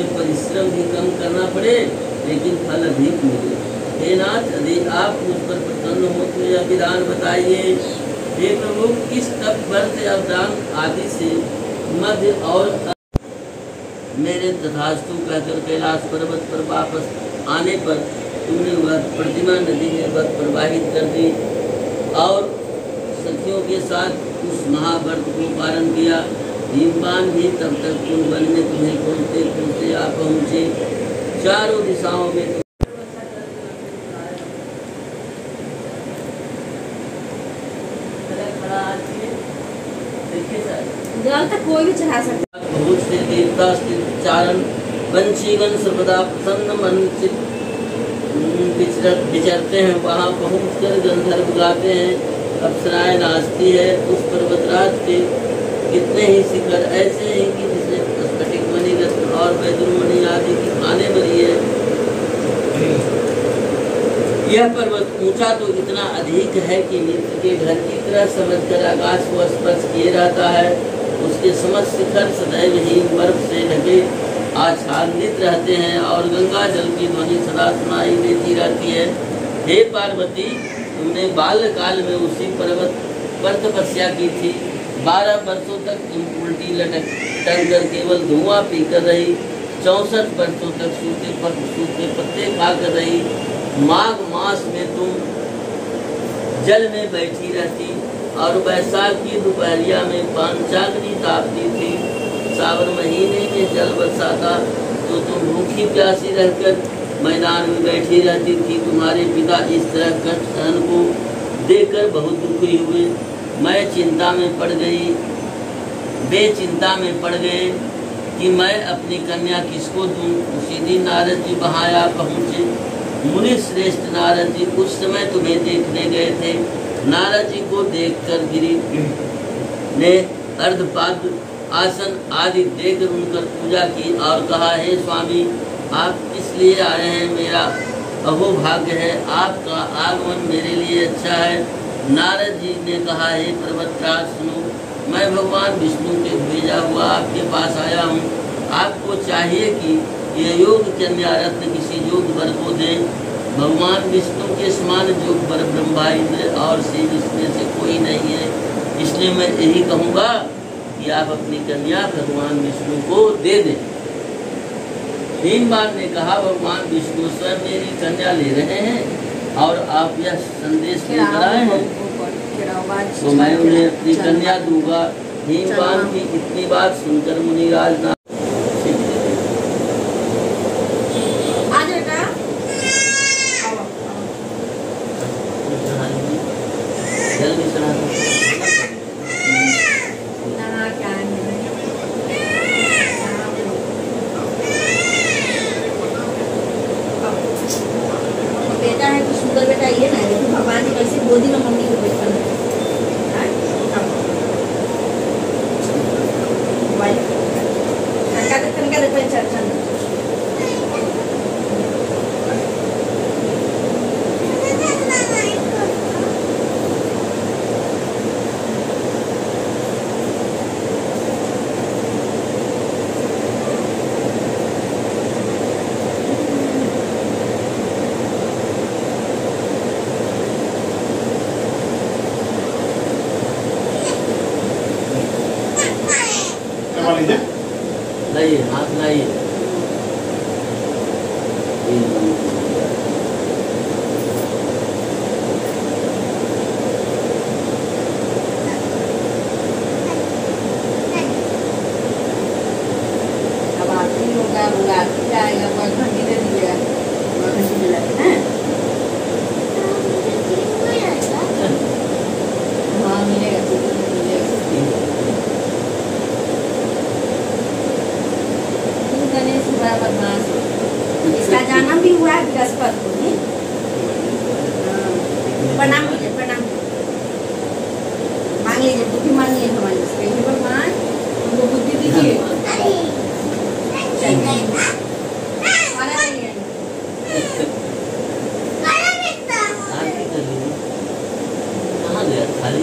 में परिश्रम भी कम करना पड़े, लेकिन फल अधिक मिले। हे नाथ, यदि आप मुझ पर प्रसन्न हो तो यह विधान बताइए। हे प्रभु, किस तप, व्रत अवदान आदि से मध्य और मेरे तथास्तु कहकर कैलाश पर्वत पर वापस आने पर तुमने वह प्रतिमा नदी में वह प्रवाहित कर दी और सखियों के साथ उस महाव्रत को पारण किया। भीमपान भी तब तक उन वन में तुम्हें खोजते खोजते आ पहुँचे। चारों दिशाओं में जल तक कोई भी चढ़ा सकता बहुत से देवता चारण वंशीगण सर्वदा प्रसन्न मन चित विचरते हैं। वहाँ पहुँच कर गंधर्व गाते हैं। अप्सराएँ नाचती है। उस पर्वतराज के कितने ही शिखर ऐसे हैं कि जिसे स्फटिक मणि रत्न और वैदुर्मणि आदि की खाने बनी है। यह पर्वत ऊँचा तो इतना अधिक है कि मित्र के घर की तरह समझकर आकाश को स्पर्श किए रहता है। उसके समस्त शिखर सदैव ही बर्फ़ से ढके, आच्छादित रहते हैं और गंगा जल की ध्वनि सदा सुनाई देती रहती है। हे पार्वती, तुमने बाल्यकाल में उसी पर्वत पर तपस्या की थी। बारह वर्षों तक तुम उल्टी लटक टंग कर केवल धुआँ पीकर रही, चौसठ वर्षों तक सूखे पर सूखे पत्ते खाकर रही। माघ मास में तुम जल में बैठी रहती और वैशाख की दोपहरिया में पांचाग्नि तापती थी। सावन महीने में जल बरसाता तो तुम भूखी प्यासी रहकर मैदान में बैठी रहती थी। तुम्हारे पिता इस तरह कष्ट सहन को देखकर बहुत दुखी हुए। मैं चिंता में पड़ गई। बेचिंता में पड़ गए कि मैं अपनी कन्या किसको दूँ? उसी दिन नारद जी वहाँ आ पहुँचे। मुनि श्रेष्ठ नारद जी उस समय तुम्हें देखने गए थे। नारद जी को देखकर गिरी। ने अर्धपाद, आसन आदि देकर उनकर पूजा की और कहा, हे स्वामी, आप किस लिए आए हैं मेरा? अहो, भाग्य है, आपका आगमन मेरे लिए अच्छा है। नारद जी ने कहा, हे पर्वतराज, सुनो, मैं भगवान विष्णु के भेजा हुआ आपके पास आया हूँ। आपको चाहिए कि यह योग कन्या रत्न किसी योग वर को दें। भगवान विष्णु के समान योग वर ब्रह्मा इंद्र और शिव इसमें से कोई नहीं है। इसलिए मैं यही कहूँगा कि आप अपनी कन्या भगवान विष्णु को दे दें। भीमबान ने कहा, भगवान विष्णु स्वयं मेरी कन्या ले रहे हैं। और आप यह संदेश लेकर आए हैं तो मैं उन्हें अपनी कन्या दूँगा। भीमबान की इतनी बात सुनकर मुनिराज ना आज बेटा आओ, आओ। जल्दी चढ़ा दो। नहा के आए हैं। नहा के लो। आओ। बेटा है तो सुंदर बेटा ये ना देखो भगवान जी कैसे गोदी में मम्मी को बैठा है हाँ? आओ। मोबाइल तनका दे तनका दे चल चल करवा लीजिए लाइए हाथ लाइए अब आरती होगा वो आरती जाएगा कोई घंटी दे दीजिएगा अरे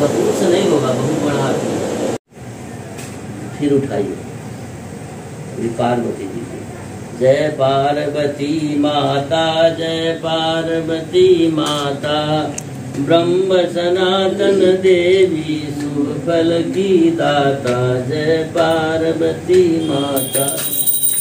बहुत से नहीं होगा, बहुत बड़ा फिर उठाइए। पार्वती जी जय पार्वती माता, जय पार्वती माता। ब्रह्म सनातन देवी शुभ फल की दाता जय पार्वती माता।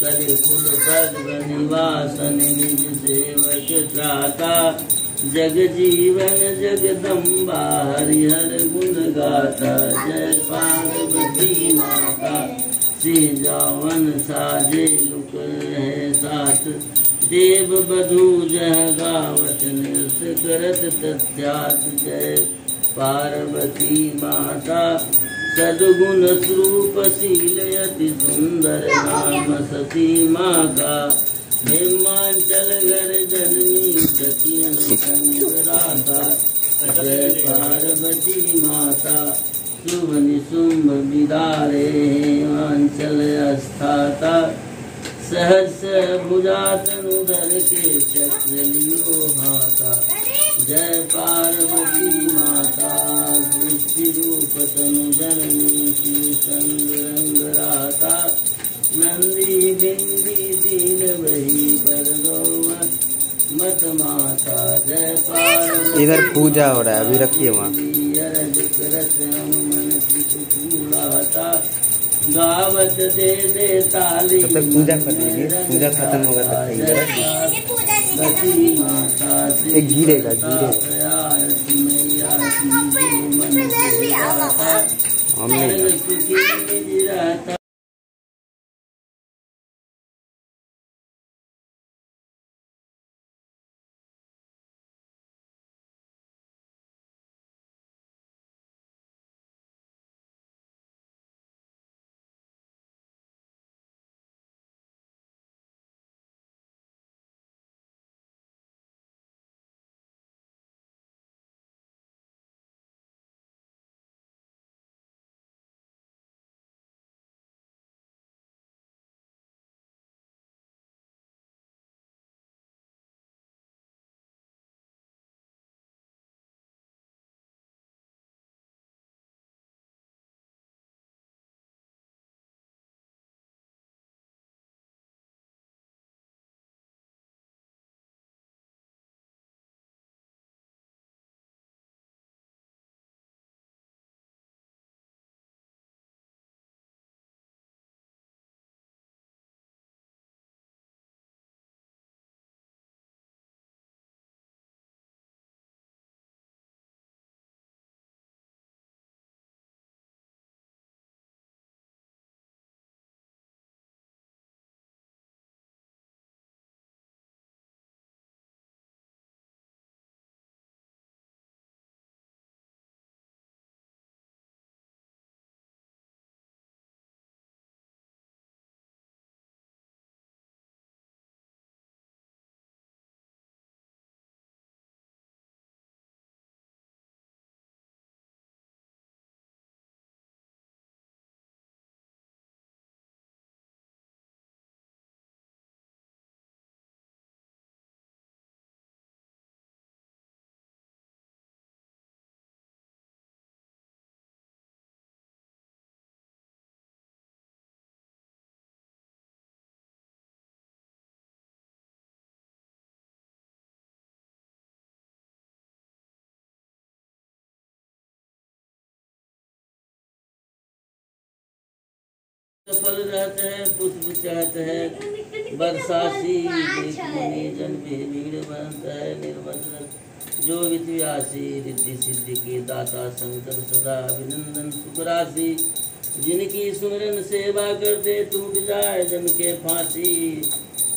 करे कुल पद्म निवासन, निज सेवक त्राता। जग जीवन जगदम्बा, हरिहर गुण गाता। जय पार्वती माता, श्री जावन साजे, लुक है साथ। देव बधू जह गावत नृत्य करत तथ्यात जय। पार्वती माता, सदगुण स्वरूप शील अति सुंदर नाम सती माँ का हिमाचल घर जननी राधा। जय पार्वती माता शुभ निशुंभ विदारे अस्थाता सहस के चक्र लियो हाथा जय पार्वती माता सृष्टि रूप संग रंग राता नंदी बिंदी दीन वही पर मत माता जय पार्वती इधर पूजा हो रहा है, अभी रखिए वहाँ। गावत दे दे ताली तब तक पूजा कर लीजिए पूजा खत्म होगा तब तक एक गिरेगा, गिरेगा। प्रयास सुखी निज रहता हैं, पुष्प चाहते हैं। बरसासी जन भीड़ बनत है, निर्मल जो विद्यासी रिद्धि सिद्धि के, दाता शंकर सदा अभिनंदन सुख राशि जिनकी सुमरन सेवा करते, टूट जाए जम के फांसी।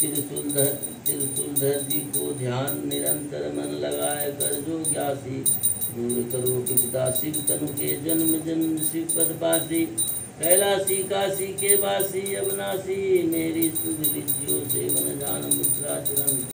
त्रिशूलधर जी को ध्यान निरंतर मन लगाए कर जो ज्ञासी। दूर करो कि पिता शिव तनु के जन्म जन्म शिव पद पासी। कैलासी काशी के वासी अबनासी मेरी शुभ रिद्धियों से मन जान मुद्रा चरण।